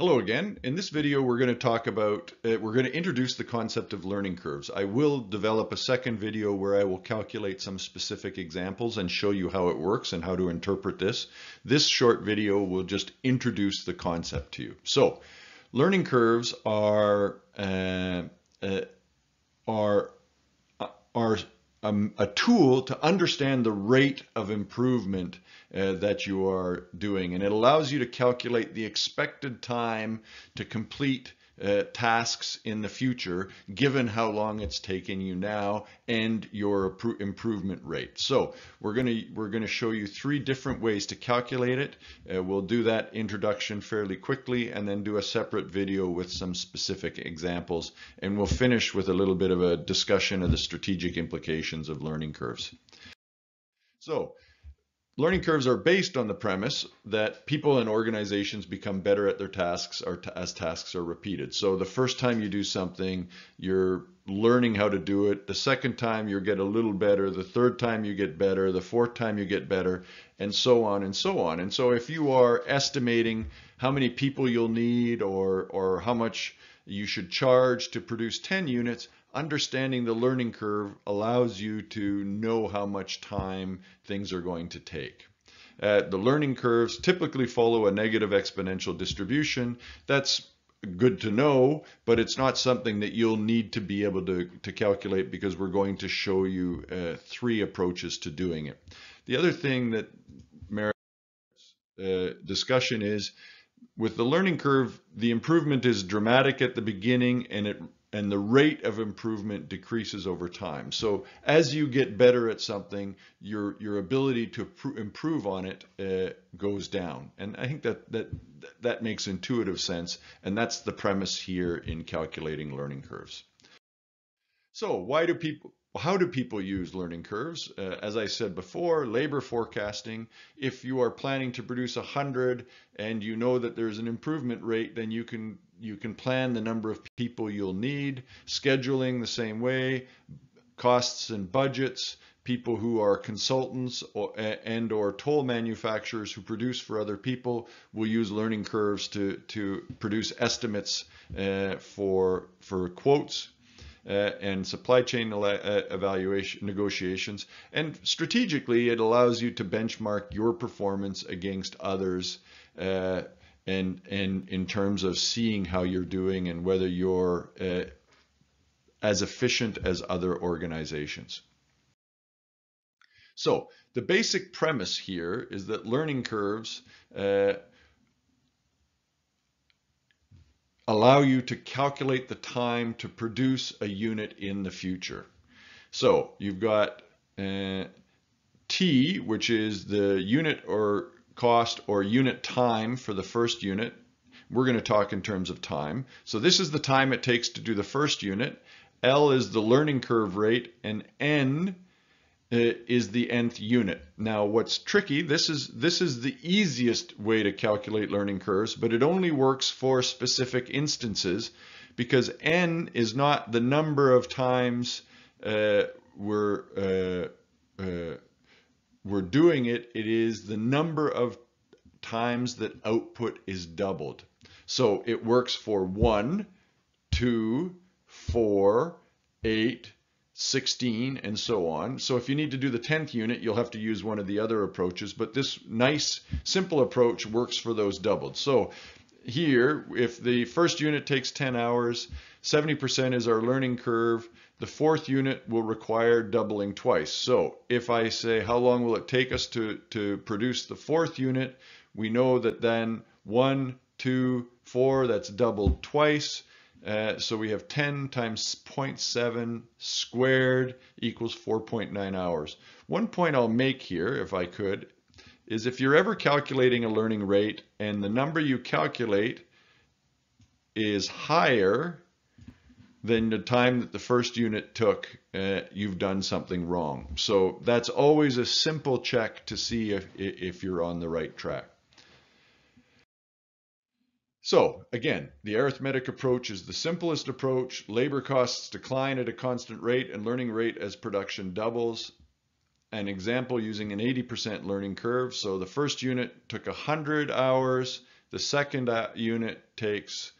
Hello again. In this video, we're going to talk about, uh, we're going to introduce the concept of learning curves. I will develop a second video where I will calculate some specific examples and show you how it works and how to interpret this. This short video will just introduce the concept to you. So, learning curves are, uh, uh, are, uh, are um, a tool to understand the rate of improvement uh, that you are doing. And it allows you to calculate the expected time to complete uh, tasks in the future, given how long it's taken you now and your improvement rate. So we're going to we're going to show you three different ways to calculate it. Uh, we'll do that introduction fairly quickly and then do a separate video with some specific examples. And we'll finish with a little bit of a discussion of the strategic implications of learning curves. So Learning curves are based on the premise that people and organizations become better at their tasks as tasks are repeated. So the first time you do something, you're learning how to do it. The second time you get a little better. The third time you get better. The fourth time you get better, and so on and so on. And so if you are estimating how many people you'll need or, or how much you should charge to produce 10 units, understanding the learning curve allows you to know how much time things are going to take. Uh, the learning curves typically follow a negative exponential distribution. That's good to know, but it's not something that you'll need to be able to, to calculate because we're going to show you uh, three approaches to doing it. The other thing that merits uh, discussion is with the learning curve, the improvement is dramatic at the beginning and it and the rate of improvement decreases over time. So as you get better at something, your your ability to improve on it uh, goes down. And I think that that that makes intuitive sense, and that's the premise here in calculating learning curves. So why do people how do people use learning curves? Uh, as I said before, labor forecasting. If you are planning to produce 100 and you know that there's an improvement rate, then you can you can plan the number of people you'll need. Scheduling the same way, costs and budgets. People who are consultants or, and or toll manufacturers who produce for other people will use learning curves to to produce estimates uh, for for quotes uh, and supply chain uh, evaluation negotiations. And strategically, it allows you to benchmark your performance against others uh, and, and in terms of seeing how you're doing and whether you're uh, as efficient as other organizations. So the basic premise here is that learning curves uh, allow you to calculate the time to produce a unit in the future. So you've got uh, T, which is the unit or cost or unit time for the first unit. We're going to talk in terms of time. So this is the time it takes to do the first unit. L is the learning curve rate and N is the nth unit. Now what's tricky, this is, this is the easiest way to calculate learning curves, but it only works for specific instances because n is not the number of times uh, we're, uh, uh, we're doing it, it is the number of times that output is doubled. So it works for 1, 2, 4, 8, 16, and so on. So if you need to do the 10th unit, you'll have to use one of the other approaches, but this nice, simple approach works for those doubled. So here, if the first unit takes 10 hours, 70% is our learning curve, the fourth unit will require doubling twice. So if I say, how long will it take us to, to produce the fourth unit, we know that then one, two, four, that's doubled twice. Uh, so we have 10 times 0.7 squared equals 4.9 hours. One point I'll make here, if I could, is if you're ever calculating a learning rate and the number you calculate is higher than the time that the first unit took, uh, you've done something wrong. So that's always a simple check to see if, if you're on the right track. So again, the arithmetic approach is the simplest approach. Labor costs decline at a constant rate and learning rate as production doubles. An example using an 80% learning curve. So the first unit took 100 hours, The second uh, unit takes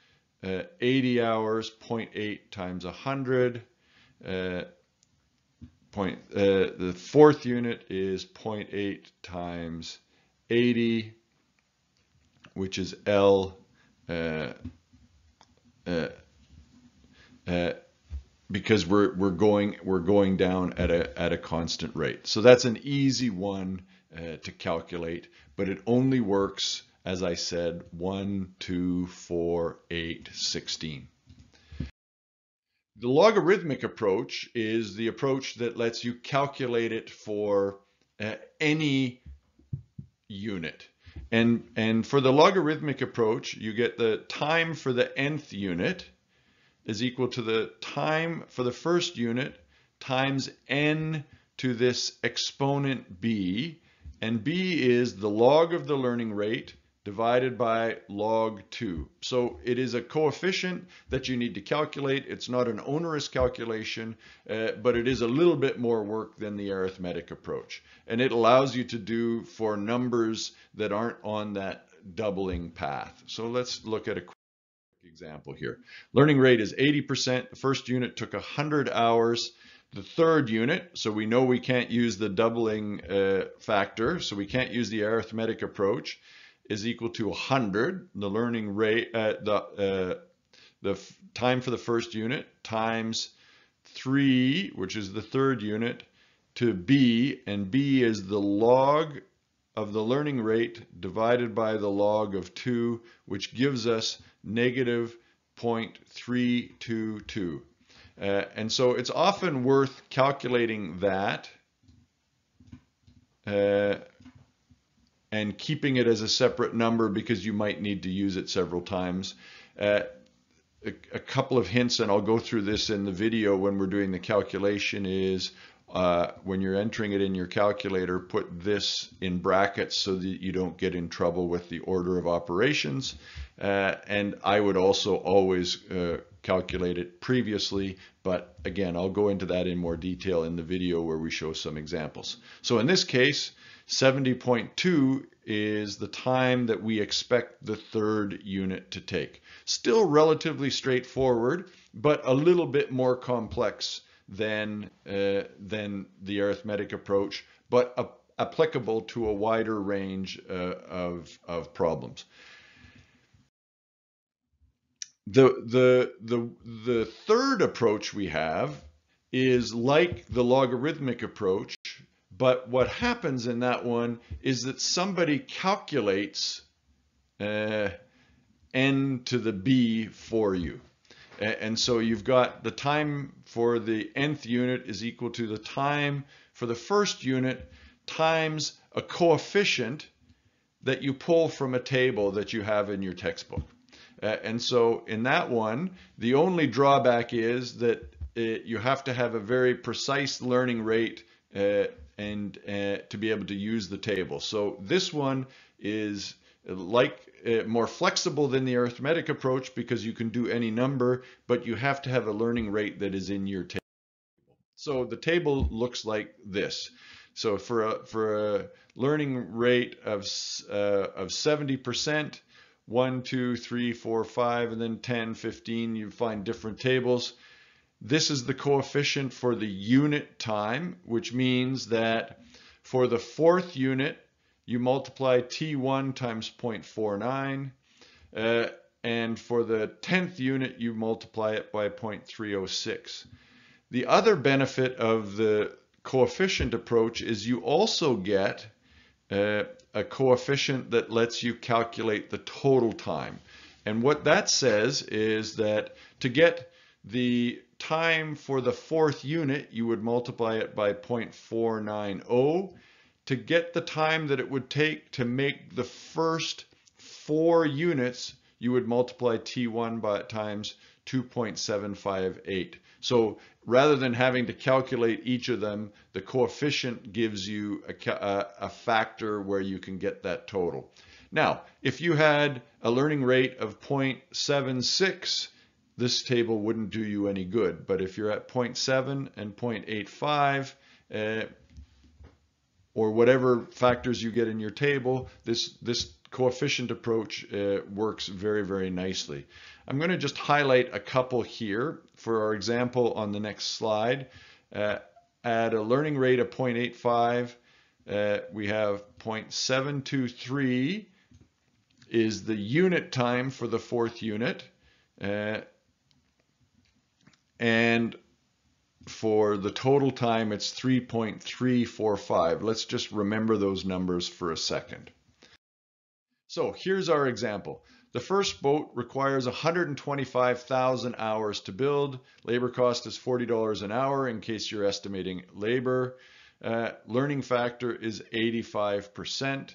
uh, 80 hours, 0.8 times 100. Uh, point, uh, the fourth unit is 0.8 times 80, which is L uh, uh, uh, because we're we're going we're going down at a at a constant rate. So that's an easy one to calculate, but it only works as I said 1, 2, 4, 8, 16. The logarithmic approach is the approach that lets you calculate it for uh, any unit. And, and for the logarithmic approach, you get the time for the nth unit is equal to the time for the first unit times n to this exponent b. And b is the log of the learning rate divided by log 2. So it is a coefficient that you need to calculate. It's not an onerous calculation, uh, but it is a little bit more work than the arithmetic approach. And it allows you to do for numbers that aren't on that doubling path. So let's look at a quick example here. Learning rate is 80%. The first unit took 100 hours. The third unit, so we know we can't use the doubling uh, factor, so we can't use the arithmetic approach is equal to 100, the learning rate, uh, the, uh, the time for the first unit times 3, which is the third unit, to b, and b is the log of the learning rate divided by the log of 2, which gives us negative 0.322. Uh, and so it's often worth calculating that uh, and keeping it as a separate number because you might need to use it several times. Uh, a, a, couple of hints, and I'll go through this in the video when we're doing the calculation, is uh, when you're entering it in your calculator, put this in brackets so that you don't get in trouble with the order of operations. Uh, and I would also always uh, calculate it previously, but again, I'll go into that in more detail in the video where we show some examples. So in this case, 70.2 is the time that we expect the third unit to take. Still relatively straightforward, but a little bit more complex than, uh, than the arithmetic approach, but applicable to a wider range uh, of, of problems. The, the, the, the third approach we have is like the logarithmic approach, but what happens in that one is that somebody calculates uh, n to the b for you. And so you've got the time for the nth unit is equal to the time for the first unit times a coefficient that you pull from a table that you have in your textbook. Uh, and so in that one, the only drawback is that it, you have to have a very precise learning rate uh, and uh, to be able to use the table. So this one is like uh, more flexible than the arithmetic approach because you can do any number, but you have to have a learning rate that is in your table. So the table looks like this. So for a, for a learning rate of, uh, of 70%, 1, 2, 3, 4, 5, and then 10, 15, you find different tables. This is the coefficient for the unit time, which means that for the fourth unit, you multiply T1 times 0.49, uh, and for the 10th unit, you multiply it by 0.306. The other benefit of the coefficient approach is you also get uh, a coefficient that lets you calculate the total time. And what that says is that to get the time for the fourth unit, you would multiply it by 0.490 to get the time that it would take to make the first four units, you would multiply T1 by times 2.758. So rather than having to calculate each of them, the coefficient gives you a, a, a factor where you can get that total. Now, if you had a learning rate of 0.76, this table wouldn't do you any good. But if you're at 0.7 and 0.85, uh, or whatever factors you get in your table, this, this coefficient approach uh, works very, very nicely. I'm going to just highlight a couple here. For our example on the next slide, uh, at a learning rate of 0.85, uh, we have 0.723 is the unit time for the fourth unit. Uh, and for the total time, it's 3.345. Let's just remember those numbers for a second. So here's our example. The first boat requires 125,000 hours to build. Labor cost is $40 an hour in case you're estimating labor. Uh, learning factor is 85%.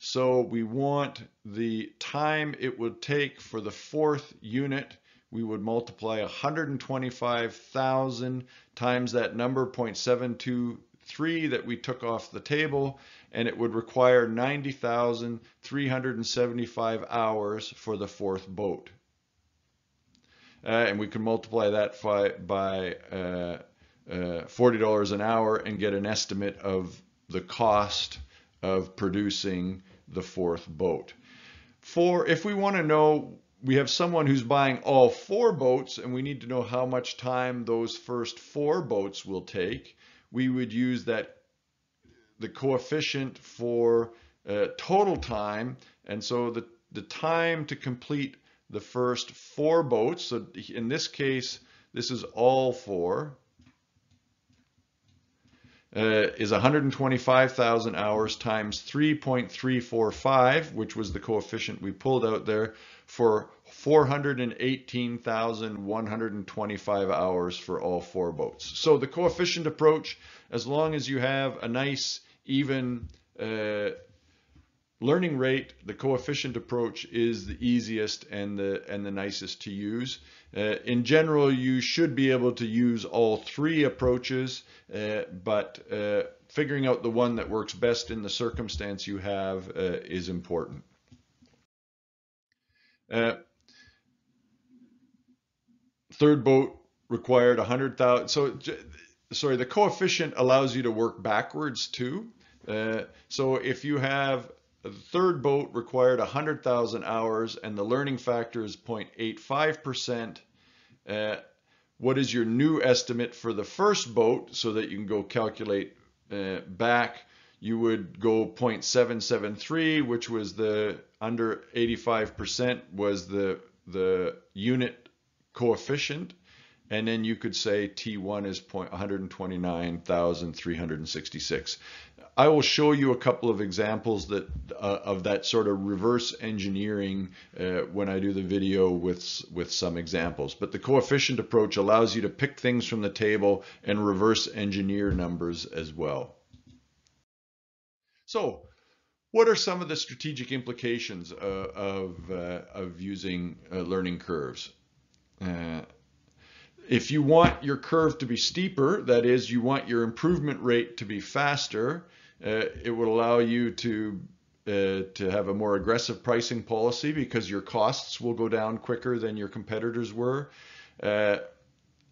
So we want the time it would take for the fourth unit we would multiply 125,000 times that number 0.723 that we took off the table and it would require 90,375 hours for the fourth boat. Uh, and we can multiply that by, by uh, uh, $40 an hour and get an estimate of the cost of producing the fourth boat. For if we want to know we have someone who's buying all four boats and we need to know how much time those first four boats will take, we would use that the coefficient for uh, total time. And so the, the time to complete the first four boats, so in this case, this is all four, uh, is 125,000 hours times 3.345, which was the coefficient we pulled out there, for 418,125 hours for all four boats. So the coefficient approach, as long as you have a nice, even uh, learning rate, the coefficient approach is the easiest and the and the nicest to use. Uh, in general, you should be able to use all three approaches, uh, but uh, figuring out the one that works best in the circumstance you have uh, is important. Uh, third boat required 100,000. So, sorry, the coefficient allows you to work backwards too. Uh, so if you have the third boat required 100,000 hours and the learning factor is 0.85%. Uh, what is your new estimate for the first boat so that you can go calculate uh, back? You would go 0.773, which was the under 85% was the the unit coefficient and then you could say T1 is 129,366. I will show you a couple of examples that uh, of that sort of reverse engineering uh, when I do the video with, with some examples. But the coefficient approach allows you to pick things from the table and reverse engineer numbers as well. So what are some of the strategic implications uh, of, uh, of using uh, learning curves? If you want your curve to be steeper, that is, you want your improvement rate to be faster, uh, it would allow you to uh, to have a more aggressive pricing policy because your costs will go down quicker than your competitors were. Uh,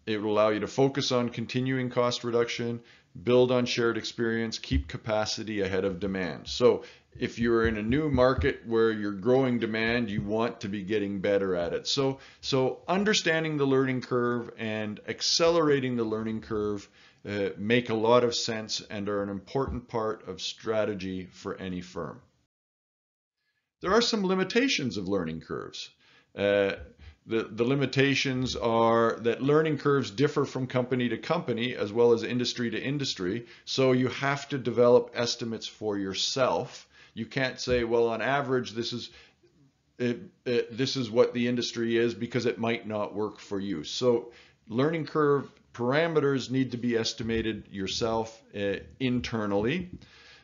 it will allow you to focus on continuing cost reduction, build on shared experience, keep capacity ahead of demand. So if you're in a new market where you're growing demand, you want to be getting better at it. So, so understanding the learning curve and accelerating the learning curve uh, make a lot of sense and are an important part of strategy for any firm. There are some limitations of learning curves. Uh, the, the limitations are that learning curves differ from company to company as well as industry to industry. So you have to develop estimates for yourself. You can't say, well, on average, this is it, it, this is what the industry is because it might not work for you. So learning curve parameters need to be estimated yourself uh, internally.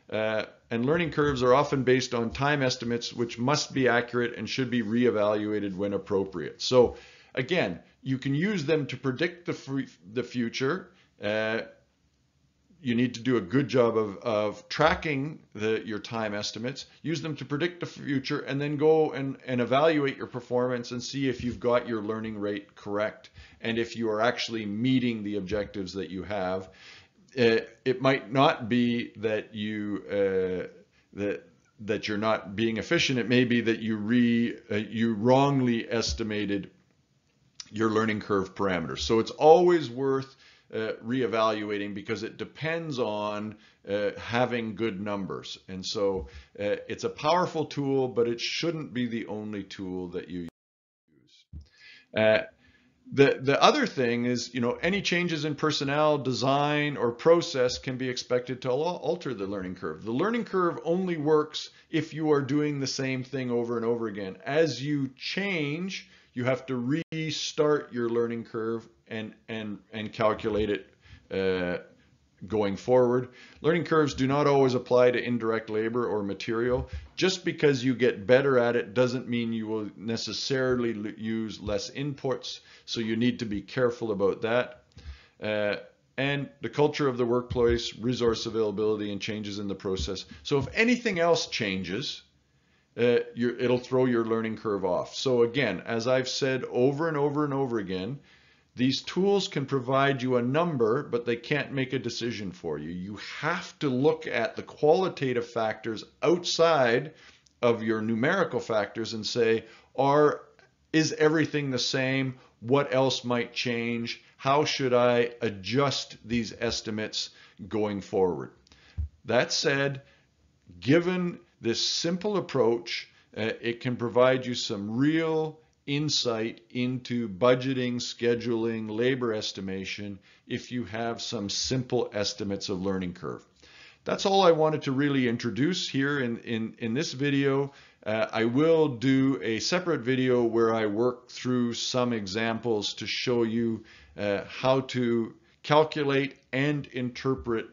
Uh, and learning curves are often based on time estimates, which must be accurate and should be reevaluated when appropriate. So again, you can use them to predict the, the future. Uh, you need to do a good job of, of tracking the, your time estimates, use them to predict the future, and then go and, and evaluate your performance and see if you've got your learning rate correct and if you are actually meeting the objectives that you have it, it might not be that you uh, that that you're not being efficient. It may be that you re uh, you wrongly estimated your learning curve parameters. So it's always worth uh, reevaluating because it depends on uh, having good numbers. And so uh, it's a powerful tool, but it shouldn't be the only tool that you use. Uh, the, the other thing is, you know, any changes in personnel, design, or process can be expected to alter the learning curve. The learning curve only works if you are doing the same thing over and over again. As you change, you have to restart your learning curve and, and, and calculate it uh, going forward. Learning curves do not always apply to indirect labor or material. Just because you get better at it doesn't mean you will necessarily use less inputs, so you need to be careful about that. Uh, and the culture of the workplace, resource availability, and changes in the process. So if anything else changes, uh, it'll throw your learning curve off. So again, as I've said over and over and over again, these tools can provide you a number, but they can't make a decision for you. You have to look at the qualitative factors outside of your numerical factors and say, are is everything the same? What else might change? How should I adjust these estimates going forward? That said, given this simple approach, uh, it can provide you some real insight into budgeting, scheduling, labor estimation if you have some simple estimates of learning curve. That's all I wanted to really introduce here in, in, in this video. Uh, I will do a separate video where I work through some examples to show you uh, how to calculate and interpret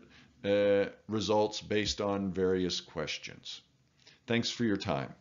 uh, results based on various questions. Thanks for your time.